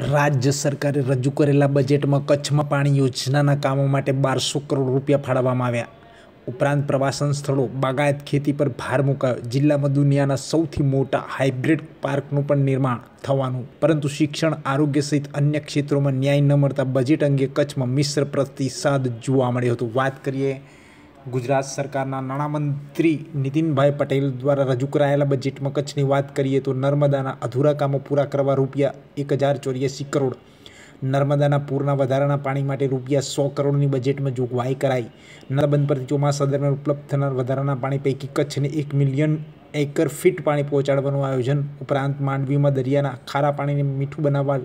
રાજ્ય સરકારે રજૂ કરેલા બજેટમાં કચ્છમાં પાણી યોજનાના કામો માટે બારસો કરોડ રૂપિયા ફાળવવામાં આવ્યા. ઉપરાંત પ્રવાસન સ્થળો, બાગાયત ખેતી પર ભાર મુકાયો. જિલ્લામાં દુનિયાના સૌથી મોટા હાઇબ્રિડ પાર્કનું પણ નિર્માણ થવાનું. પરંતુ શિક્ષણ, આરોગ્ય સહિત અન્ય ક્ષેત્રોમાં ન્યાય ન મળતા બજેટ અંગે કચ્છમાં મિશ્ર પ્રતિસાદ જોવા મળ્યો હતો. વાત કરીએ ગુજરાત સરકારના નાણામંત્રી નીતિનભાઈ પટેલ દ્વારા રજૂ કરાયેલા બજેટમાં કચ્છની વાત કરીએ તો નર્મદાના અધૂરા કામો પૂરા કરવા રૂપિયા એક હજાર ચોર્યાસી કરોડ, નર્મદાના પૂરના વધારાના પાણી માટે રૂપિયા સો કરોડની બજેટમાં જોગવાઈ કરાઈ. નર્મદા પરથી ચોમાસા દરમિયાન ઉપલબ્ધ થનાર વધારાના પાણી પૈકી કચ્છને એક મિલિયન એકર ફીટ પાણી પહોંચાડવાનું આયોજન ઉપરાંત માંડવીમાં દરિયાના ખારા પાણીને મીઠું બનાવવા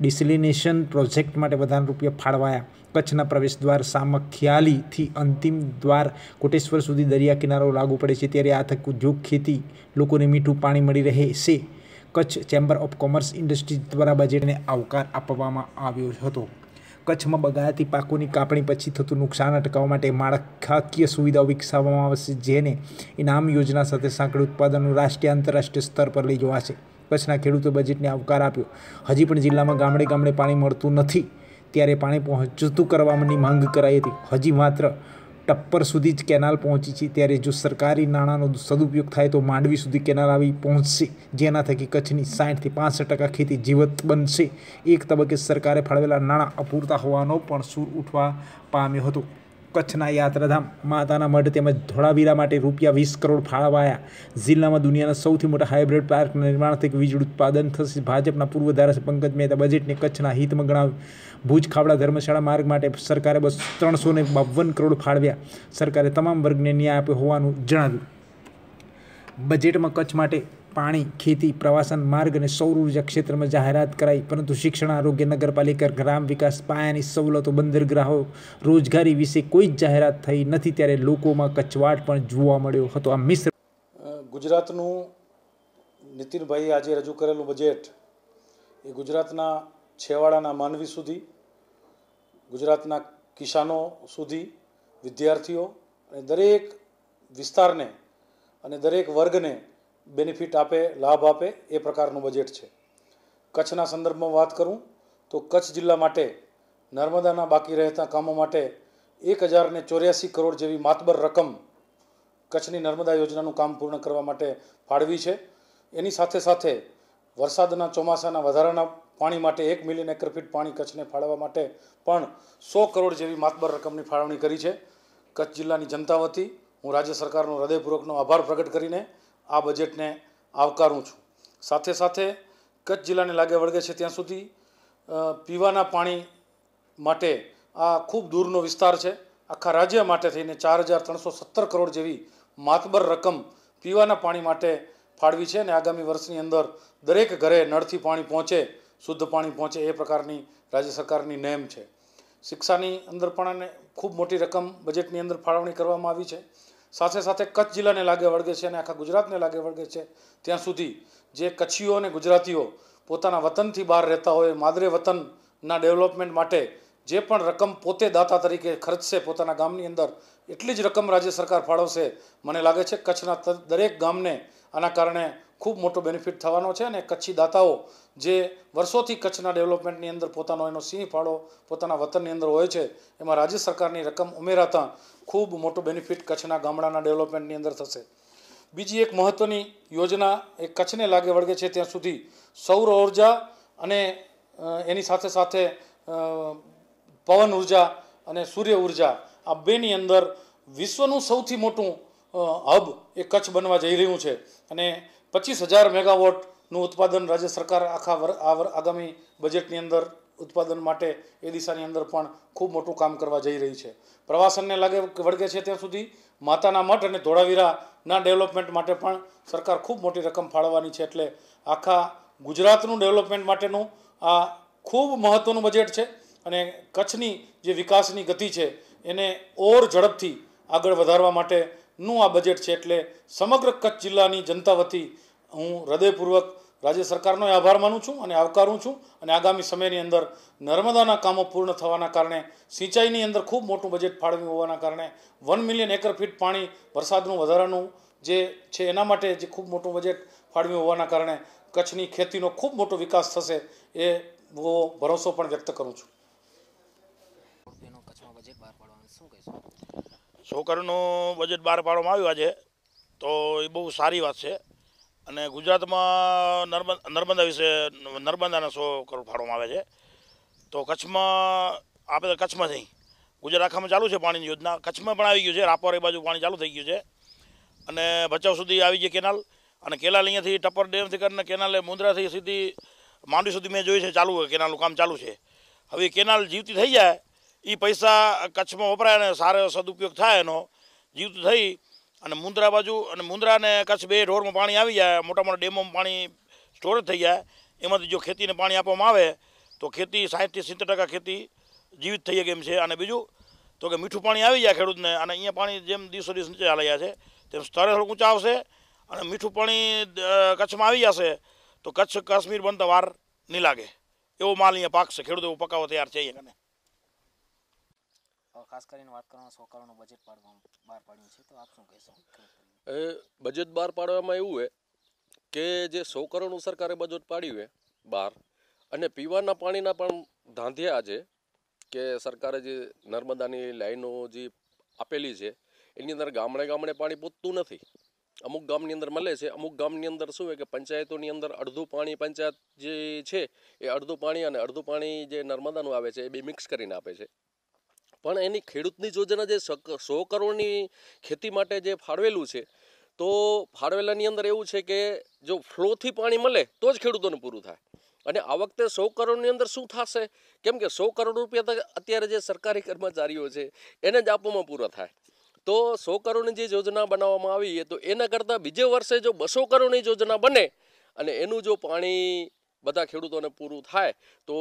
ડિસલિનેશન પ્રોજેક્ટ માટે વધારાના રૂપિયા ફાળવાયા. કચ્છના પ્રવેશ દ્વાર સામખિયાલીથી અંતિમ દ્વાર કોટેશ્વર સુધી દરિયા કિનારો લાગુ પડે છે ત્યારે આ તક ઉદ્યોગ, ખેતી, લોકોને મીઠું પાણી મળી રહે છે. Kutch chamber of commerce industries દ્વારા બજેટને આવકાર આપવામાં આવ્યો હતો. કચ્છમાં બગાયતી પાકોની કાપણી પછી થતું નુકસાન અટકાવવા માટે માળખાકીય સુવિધાઓ વિકસાવવામાં આવશે, જેને ઇનામ યોજના સાથે સાંકળ ઉત્પાદનનું રાષ્ટ્રીય આંતરરાષ્ટ્રીય સ્તર પર લઈ જવાશે. કચ્છના ખેડૂતો બજેટને આવકાર આપ્યો. હજી પણ જિલ્લામાં ગામડે ગામડે પાણી મળતું નથી, ત્યારે પાણી પહોંચતું કરવાની માંગ કરાઈ હતી. હજી માત્ર ટપ્પર સુધી જ કેનાલ પહોંચી છે, ત્યારે જો સરકારી નાણાંનો સદુપયોગ થાય તો માંડવી સુધી કેનાલ આવી પહોંચશે, જેના થકી કચ્છની સાઠથી પાસઠ ટકા ખેતી જીવત બનશે. એક તબક્કે સરકારે ફાળવેલા નાણાં અપૂરતા હોવાનો પણ સૂર ઉઠવા પામ્યો હતો. કચ્છના યાત્રાધામ માતાના મઢ તેમજ ધોળાવીરા માટે રૂપિયા વીસ કરોડ ફાળવાયા. જિલ્લામાં દુનિયાના સૌથી મોટા હાઇબ્રિડ પાર્કના નિર્માણ થઈ વીજળી ઉત્પાદન થશે. ભાજપના પૂર્વ ધારાસભ્ય પંકજ મહેતા બજેટને કચ્છના હિતમાં ગણાવ્યું ભુજ ખાવડા ધર્મશાળા માર્ગ માટે સરકારે બસ ત્રણસો બાવન કરોડ ફાળવ્યા. સરકારે તમામ વર્ગને ન્યાય આપ્યો હોવાનું જણાવ્યું. બજેટમાં કચ્છ માટે પાણી, ખેતી, પ્રવાસન માર્ગ અને સૌર ઊર્જા ક્ષેત્રમાં જાહેરાત કરાઈ, પરંતુ શિક્ષણ, આરોગ્ય, નગરપાલિકા, ગ્રામ વિકાસ, પાયાની સવલતો, બંદરગ્રાહો, રોજગારી વિશે કોઈ જ જાહેરાત થઈ નથી ત્યારે લોકોમાં કચવાટ પણ જોવા મળ્યો હતો. આ મિશ્ર ગુજરાતનું નીતિનભાઈ આજે રજૂ કરેલું બજેટ એ ગુજરાતના છેવાડાના માનવી સુધી, ગુજરાતના કિસાનો સુધી, વિદ્યાર્થીઓ અને દરેક વિસ્તારને અને દરેક વર્ગને બેનિફિટ આપે, લાભ આપે એ પ્રકારનું બજેટ છે. કચ્છના સંદર્ભમાં વાત કરું તો કચ્છ જિલ્લા માટે નર્મદાના બાકી રહેતા કામો માટે એક હજારને ચોર્યાસી કરોડ જેવી માતબર રકમ કચ્છની નર્મદા યોજનાનું કામ પૂર્ણ કરવા માટે ફાળવી છે. એની સાથે સાથે વરસાદના ચોમાસાના વધારાના પાણી માટે એક મિલિયન એકર ફીટ પાણી કચ્છને ફાળવવા માટે પણ સો કરોડ જેવી માતબર રકમની ફાળવણી કરી છે. કચ્છ જિલ્લાની જનતા વતી હું રાજ્ય સરકારનો હૃદયપૂર્વકનો આભાર પ્રગટ કરીને આ બજેટને આવકારું છું. સાથે સાથે કચ્છ જિલ્લાને લાગે વળગે છે ત્યાં સુધી પીવાના પાણી માટે આ ખૂબ દૂરનો વિસ્તાર છે. આખા રાજ્ય માટે થઈને ચાર હજાર ત્રણસો સત્તર કરોડ જેવી માતબર રકમ પીવાના પાણી માટે ફાળવી છે અને આગામી વર્ષની અંદર દરેક ઘરે નળથી પાણી પહોંચે, શુદ્ધ પાણી પહોંચે એ પ્રકારની રાજ્ય સરકારની નેમ છે. શિક્ષાની અંદર પણ અને ખૂબ મોટી રકમ બજેટની અંદર ફાળવણી કરવામાં આવી છે. સાથે સાથે કચ્છ જિલ્લાને લાગે વળગે છે અને આખા ગુજરાતને લાગે વળગે છે. ત્યાં સુધી જે કચ્છીઓ અને ગુજરાતીઓ પોતાના વતનથી બહાર રહેતા હોય, માદરે વતનના ડેવલપમેન્ટ માટે જે પણ રકમ પોતે દાતા તરીકે ખર્ચશે પોતાના ગામની અંદર, એટલી જ રકમ રાજ્ય સરકાર ફાળવશે. મને લાગે છે કચ્છના દરેક ગામને આના કારણે ખૂબ મોટો બેનિફિટ થવાનો છે અને કચ્છી દાતાઓ જે વર્ષોથી કચ્છના ડેવલપમેન્ટની અંદર પોતાનો એનો સિંહ ફાળો પોતાના વતનની અંદર હોય છે, એમાં રાજ્ય સરકારની રકમ ઉમેરાતા ખૂબ મોટો બેનિફિટ કચ્છના ગામડાના ડેવલપમેન્ટની અંદર થશે. બીજી એક મહત્ત્વની યોજના એ કચ્છને લાગે વળગે છે ત્યાં સુધી સૌર ઊર્જા અને એની સાથે સાથે પવન ઊર્જા અને સૂર્ય ઊર્જા આ બેની અંદર વિશ્વનું સૌથી મોટું હબ એ કચ્છ બનવા જઈ રહ્યું છે. અને પચીસ હજાર મેગાવોટનું ઉત્પાદન રાજ્ય સરકાર આખા આગામી બજેટની અંદર ઉત્પાદન માટે એ દિશાની અંદર પણ ખૂબ મોટું કામ કરવા જઈ રહી છે. પ્રવાસનને લાગે વળગે છે ત્યાં સુધી માતાના મઠ અને ધોળાવીરાના ડેવલપમેન્ટ માટે પણ સરકાર ખૂબ મોટી રકમ ફાળવવાની છે એટલે આખા ગુજરાતનું ડેવલપમેન્ટ માટેનું આ ખૂબ મહત્ત્વનું બજેટ છે અને કચ્છની જે વિકાસની ગતિ છે એને ઓર ઝડપથી આગળ વધારવા માટેનું આ બજેટ છે એટલે સમગ્ર કચ્છ જિલ્લાની જનતા વતી હું હૃદયપૂર્વક રાજ્ય સરકારનો આભાર માનું છું અને આવકારું છું અને આગામી સમયની અંદર નર્મદાના કામો પૂર્ણ થવાના કારણે સિંચાઈની અંદર ખૂબ મોટું બજેટ ફાળવ્યું હોવાના કારણે વન મિલિયન એકર ફીટ પાણી વરસાદનું વધારાનું જે છે એના માટે જે ખૂબ મોટું બજેટ ફાળવ્યું હોવાના કારણે કચ્છની ખેતીનો ખૂબ મોટો વિકાસ થશે એ ભરોસો પણ વ્યક્ત કરું છું. કચ્છમાં બજેટ બહાર પાડવામાં આવ્યું આજે, તો એ બહુ સારી વાત છે. અને ગુજરાતમાં નર્મદ, નર્મદા વિશે, નર્મદાના સો કરોડ ફાળવામાં આવે છે. તો કચ્છમાં, આપણે કચ્છમાં થઈ ગુજરાત આખામાં ચાલુ છે પાણીની યોજના. કચ્છમાં પણ આવી ગયું છે. રાપર એ બાજુ પાણી ચાલુ થઈ ગયું છે. અને ભચાઉ સુધી આવી છે કેનાલ. અને કેનાલ અહીંયાથી ટપ્પર ડેમથી કરીને કેનાલે મુંદ્રાથી સીધી માંડવી સુધી મેં જોયું છે ચાલુ, કેનાલનું કામ ચાલુ છે. હવે કેનાલ જીવતી થઈ જાય એ પૈસા કચ્છમાં વપરાય અને સારો સદુપયોગ થાય એનો. જીવતું થઈ અને મુંદ્રા બાજુ અને મુંદ્રા અને કચ્છ બે ઢોરમાં પાણી આવી જાય, મોટા મોટા ડેમોમાં પાણી સ્ટોરેજ થઈ જાય. એમાંથી જો ખેતીને પાણી આપવામાં આવે, તો ખેતી સાઠથી સિત્તેર ટકા ખેતી જીવિત થઈ શકે એમ છે. અને બીજું તો કે મીઠું પાણી આવી જાય ખેડૂતને અને અહીંયા પાણી જેમ દિવસો દિવસ નીચે ચાલી જાય છે, તેમ સ્તરે થોડું ઊંચા આવશે અને મીઠું પાણી કચ્છમાં આવી જશે, તો કચ્છ કાશ્મીર બનતા વાર નહીં લાગે. એવો માલ અહીંયા પાકશે. ખેડૂતો એવો પકાવો તૈયાર છે અહીંયા ખાસ કરીને વાત કરવાનો સો કરોડનું બજેટ પાડવાનું બહાર પાડ્યું છે, તો આપ શું કહેશો? એ બજેટ બહાર પાડવામાં એવું હે કે જે સો કરોડનું સરકારે બજેટ પાડ્યું હે બહાર, અને પીવાના પાણીના પણ ધાંધ્યા છે કે સરકારે જે નર્મદાની લાઈનો જે આપેલી છે, એની અંદર ગામડે ગામડે પાણી પહોંચતું નથી. અમુક ગામની અંદર મળે છે, અમુક ગામની અંદર શું હોય કે પંચાયતોની અંદર અડધું પાણી પંચાયત જે છે એ અડધું પાણી અને અડધું પાણી જે નર્મદાનું આવે છે એ બે મિક્સ કરીને આપે છે. પણ એની ખેડૂતની યોજના જે સો કરોડની ખેતી માટે જે ફાળવેલું છે, તો ફાળવેલાની અંદર એવું છે કે જો ફ્લોથી પાણી મળે, તો જ ખેડૂતોને પૂરું થાય. અને આ વખતે સો કરોડની અંદર શું થશે? કેમ કે સો કરોડ રૂપિયા તો અત્યારે જે સરકારી કર્મચારીઓ છે, એને જ આપવામાં પૂરા થાય. તો સો કરોડની જે યોજના બનાવવામાં આવી તો એના કરતાં બીજે વર્ષે જો બસો કરોડની યોજના બને, અને એનું જો પાણી બધા ખેડૂતોને પૂરું થાય તો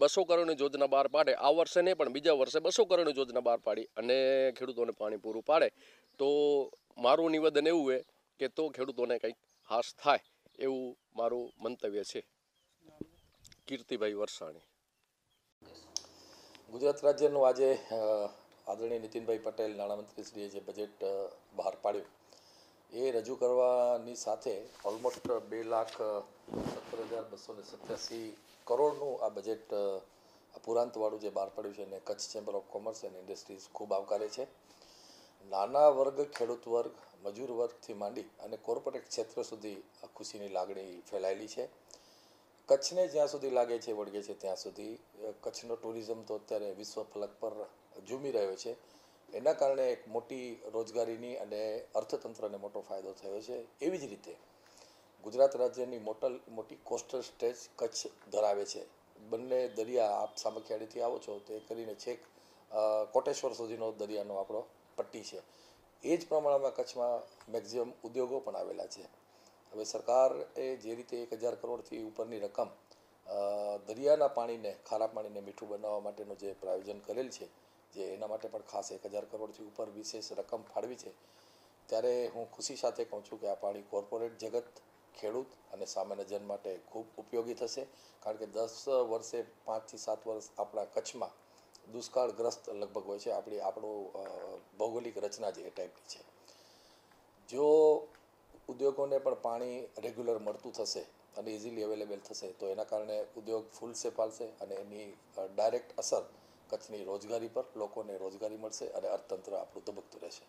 બસો કરોડની યોજના બહાર પાડે. આ વર્ષે નહીં પણ બીજા વર્ષે બસો કરોડની યોજના બહાર પાડી અને ખેડૂતોને પાણી પૂરું પાડે. તો મારું નિવેદન એવું છે કે તો ખેડૂતોને કંઈક હાશ થાય એવું મારું મંતવ્ય છે. કીર્તિભાઈ વરસાણી. ગુજરાત રાજ્યનું આજે આદરણીય નીતિનભાઈ પટેલ, નાણામંત્રીશ્રીએ જે બજેટ બહાર પાડ્યું, એ રજૂ કરવાની સાથે ઓલમોસ્ટ બે લાખ સત્તર હજાર બસો ને સત્યાસી કરોડનું આ બજેટ પુરાંતવાળું જે બહાર પડ્યું છે એને Kutch chamber of commerce and industries ખૂબ આવકારે છે. નાના વર્ગ, ખેડૂત વર્ગ, મજૂર વર્ગથી માંડી અને કોર્પોરેટ ક્ષેત્ર સુધી ખુશીની લાગણી ફેલાયેલી છે. કચ્છને જ્યાં સુધી લાગે છે, વળગે છે ત્યાં સુધી કચ્છનો ટુરિઝમ તો અત્યારે વિશ્વ ફલક પર ઝૂમી રહ્યો છે. એના કારણે એક મોટી રોજગારીની અને અર્થતંત્રને મોટો ફાયદો થયો છે. એવી જ રીતે ગુજરાત રાજ્યની મોટલ, મોટી કોસ્ટલ સ્ટેજ કચ્છ ધરાવે છે. બંને દરિયા આપ સામખિયાળીથી આવો છો, તે કરીને છેક કોટેશ્વર સુધીનો દરિયાનો આપણો પટ્ટી છે. એ જ પ્રમાણમાં કચ્છમાં મેક્ઝિમમ ઉદ્યોગો પણ આવેલા છે. હવે સરકાર એ જે રીતે એક હજાર કરોડથી ઉપરની રકમ દરિયાના પાણીને, ખારા પાણીને મીઠું બનાવવા માટેનું જે પ્રાયોજન કરેલ છે, જે એના માટે પણ ખાસ એક હજાર કરોડથી ઉપર વિશેષ રકમ ફાળવી છે, ત્યારે હું ખુશી સાથે કહું છું કે આ પાણી કોર્પોરેટ જગત ખેડૂત અને સામાન્ય જન માટે ખૂબ ઉપયોગી થશે, કારણ કે દસ વર્ષે પાંચથી સાત વર્ષ આપણા કચ્છમાં દુષ્કાળગ્રસ્ત લગભગ હોય છે. આપણી, આપણું ભૌગોલિક રચના જે એ ટાઈપની છે. જો ઉદ્યોગોને પણ પાણી રેગ્યુલર મળતું થશે અને ઇઝીલી અવેલેબલ થશે, તો એના કારણે ઉદ્યોગ ફૂલશે ફાલશે અને એની ડાયરેક્ટ અસર કચ્છની રોજગારી પર લોકોને રોજગારી મળશે અને અર્થતંત્ર આપણું ધબકતું રહેશે.